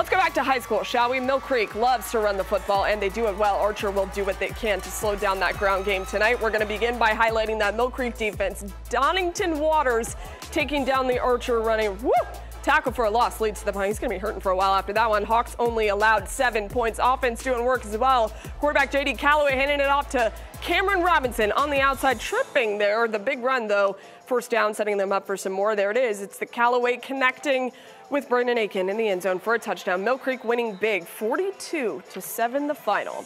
Let's go back to high school, shall we? Mill Creek loves to run the football, and they do it well. Archer will do what they can to slow down that ground game tonight. We're going to begin by highlighting that Mill Creek defense. Donington Waters taking down the Archer running. Woo! Tackle for a loss leads to the point. He's going to be hurting for a while after that one. Hawks only allowed seven points. Offense doing work as well. Quarterback J.D. Calloway handing it off to Cameron Robinson on the outside, tripping there. The big run, though, first down, setting them up for some more. There it is. It's the Calloway connecting with Brendan Aiken in the end zone for a touchdown. Mill Creek winning big, 42 to 7 the final.